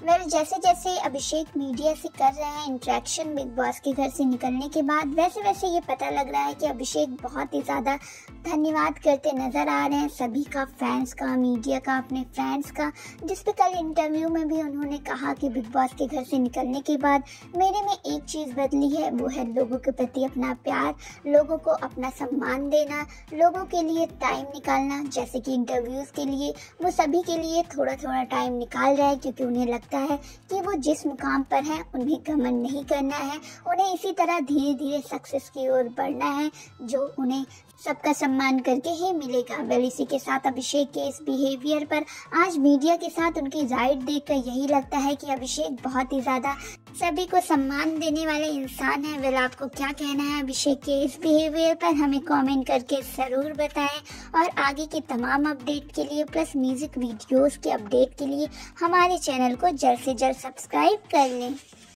Well जैसे जैसे अभिषेक media से कर रहे हैं इंट्रैक्शन बिग बॉस के घर से निकलने के बाद, वैसे वैसे ये पता लग रहा है कि अभिषेक बहुत ही ज़्यादा धन्यवाद करते नज़र आ रहे हैं सभी का फैंस का मीडिया का, अपने फ्रेंड्स का, जिस पे कल इंटरव्यू में भी उन्होंने कहा कि बिग बॉस के घर से निकलने के बाद मेरे में एक चीज़ बदली है, वो है लोगों के प्रति अपना प्यार, लोगों को अपना सम्मान देना, लोगों के लिए टाइम निकालना, जैसे कि इंटरव्यूज़ के लिए, वो सभी के लिए थोड़ा थोड़ा टाइम निकाल रहा है, क्योंकि उन्हें लगता लगता है कि वो जिस मुकाम पर हैं, उन्हें गमन नहीं करना है। उन्हें इसी तरह धीरे धीरे सक्सेस की ओर बढ़ना है, जो उन्हें सबका सम्मान करके ही मिलेगा। वेल इसी के साथ अभिषेक के इस बिहेवियर पर आज मीडिया के साथ उनकी राइड देखकर यही लगता है कि अभिषेक बहुत ही ज़्यादा सभी को सम्मान देने वाले इंसान है। वेल आपको क्या कहना है? अभिषेक के इस बिहेवियर पर हमें कमेंट करके ज़रूर बताएँ। और आगे के तमाम अपडेट के लिए प्लस म्यूज़िक वीडियोस के अपडेट के लिए, हमारे चैनल को जल्द से जल्द सब्सक्राइब कर लें।